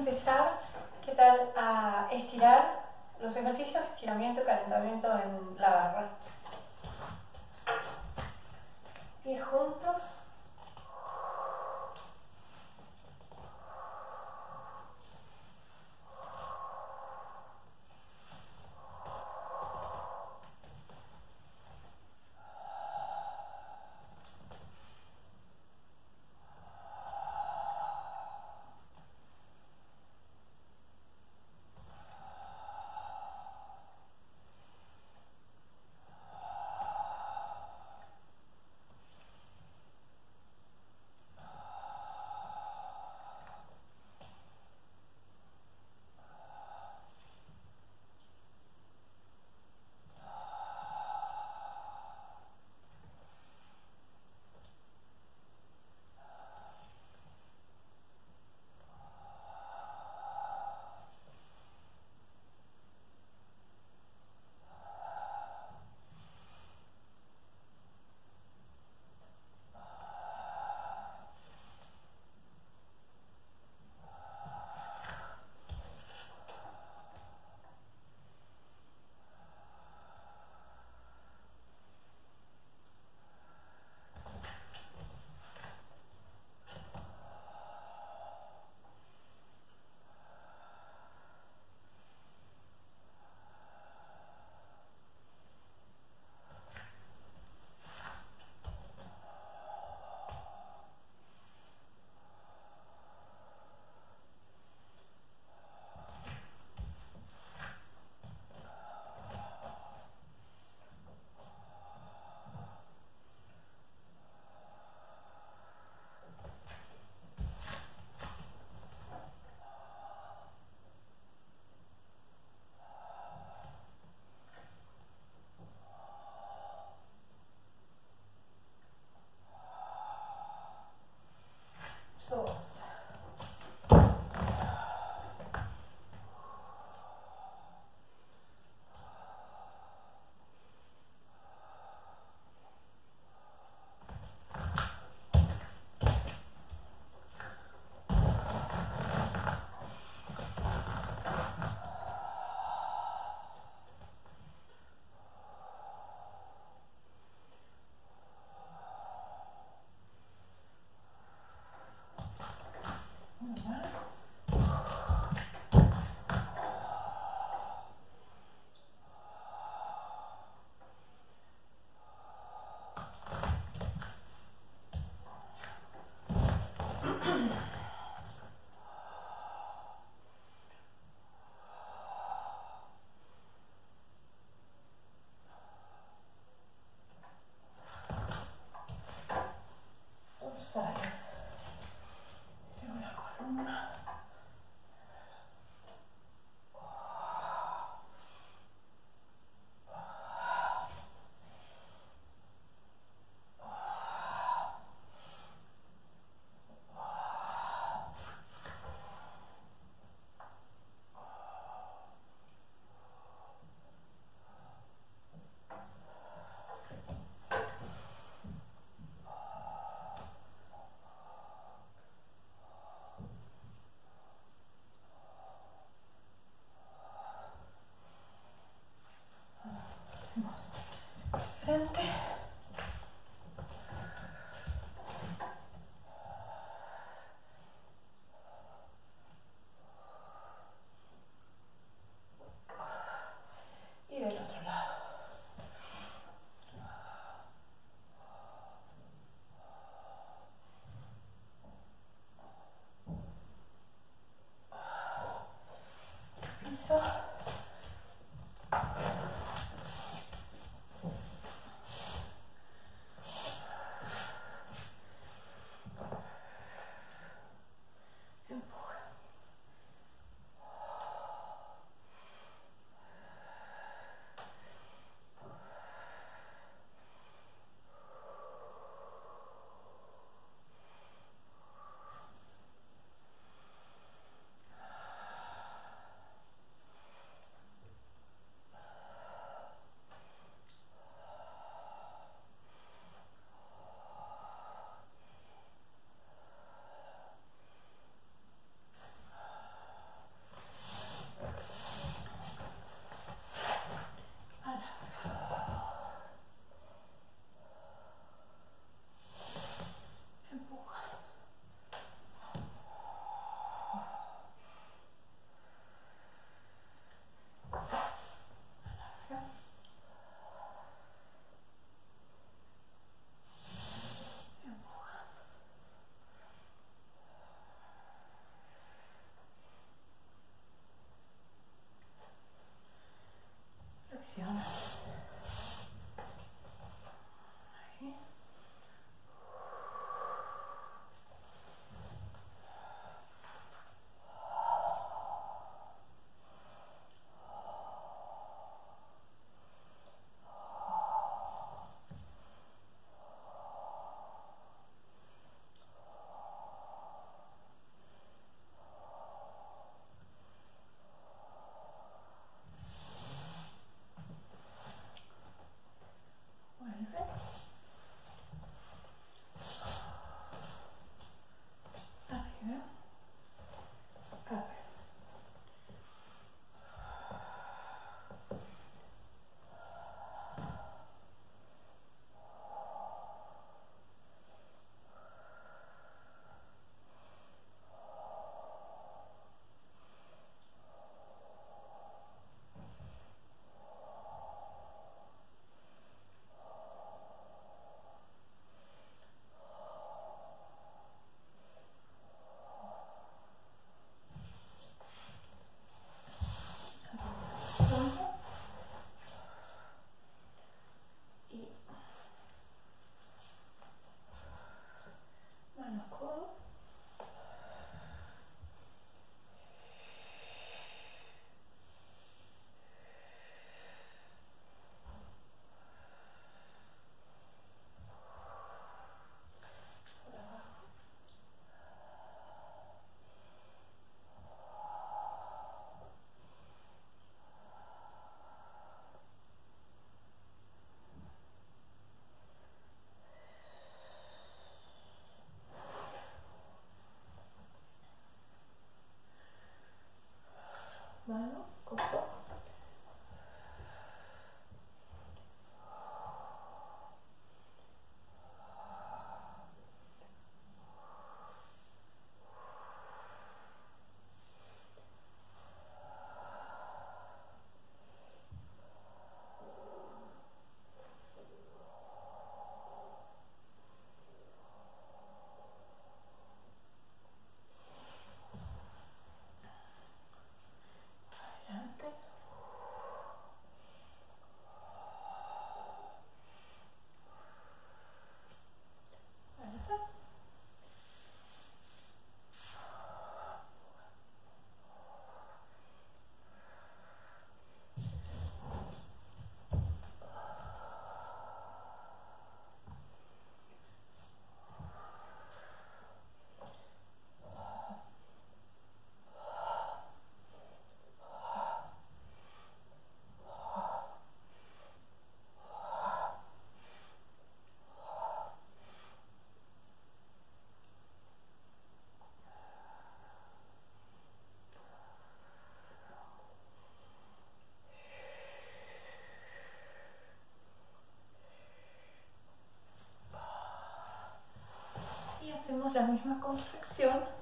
empezar, ¿qué tal? A estirar los ejercicios estiramiento calentamiento en la barra. Pies juntos. misma construcción